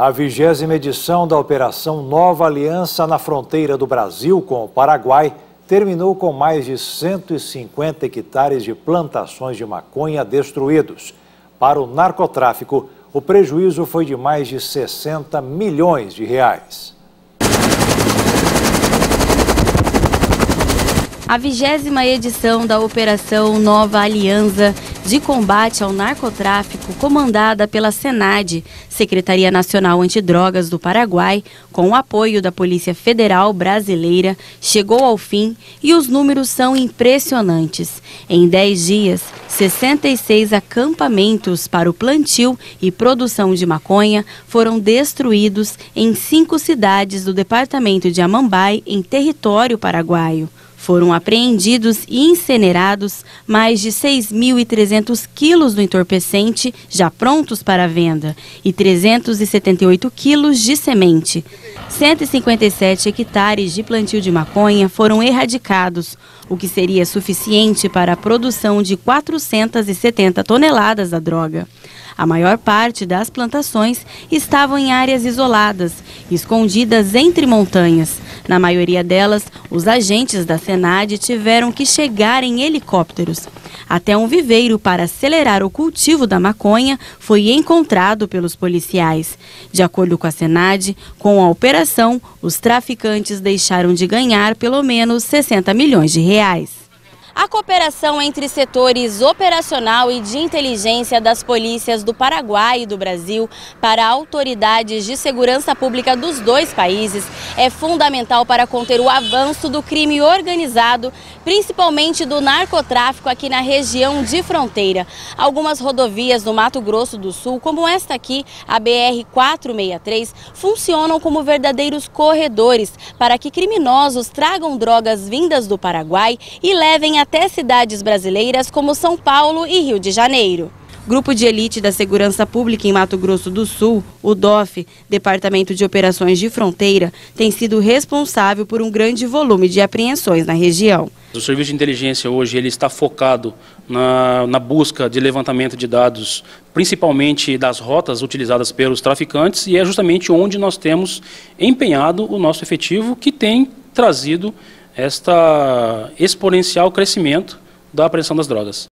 A vigésima edição da Operação Nova Aliança na fronteira do Brasil com o Paraguai terminou com mais de 150 hectares de plantações de maconha destruídos. Para o narcotráfico, o prejuízo foi de mais de 60 milhões de reais. A vigésima edição da Operação Nova Aliança de Combate ao Narcotráfico, comandada pela SENAD, Secretaria Nacional Antidrogas do Paraguai, com o apoio da Polícia Federal Brasileira, chegou ao fim e os números são impressionantes. Em 10 dias, 66 acampamentos para o plantio e produção de maconha foram destruídos em cinco cidades do departamento de Amambai, em território paraguaio. Foram apreendidos e incinerados mais de 6.300 quilos do entorpecente já prontos para venda e 378 quilos de semente. 157 hectares de plantio de maconha foram erradicados, o que seria suficiente para a produção de 470 toneladas da droga. A maior parte das plantações estavam em áreas isoladas, escondidas entre montanhas. Na maioria delas, os agentes da Senad tiveram que chegar em helicópteros. Até um viveiro para acelerar o cultivo da maconha foi encontrado pelos policiais. De acordo com a Senad, com a operação, os traficantes deixaram de ganhar pelo menos 60 milhões de reais. A cooperação entre setores operacional e de inteligência das polícias do Paraguai e do Brasil para autoridades de segurança pública dos dois países é fundamental para conter o avanço do crime organizado, principalmente do narcotráfico aqui na região de fronteira. Algumas rodovias no Mato Grosso do Sul, como esta aqui, a BR-463, funcionam como verdadeiros corredores para que criminosos tragam drogas vindas do Paraguai e levem até cidades brasileiras como São Paulo e Rio de Janeiro. Grupo de Elite da Segurança Pública em Mato Grosso do Sul, o DOF, Departamento de Operações de Fronteira, tem sido responsável por um grande volume de apreensões na região. O serviço de inteligência hoje ele está focado na, na, busca de levantamento de dados, principalmente das rotas utilizadas pelos traficantes, e é justamente onde nós temos empenhado o nosso efetivo, que tem trazido esta exponencial crescimento da apreensão das drogas.